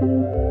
Música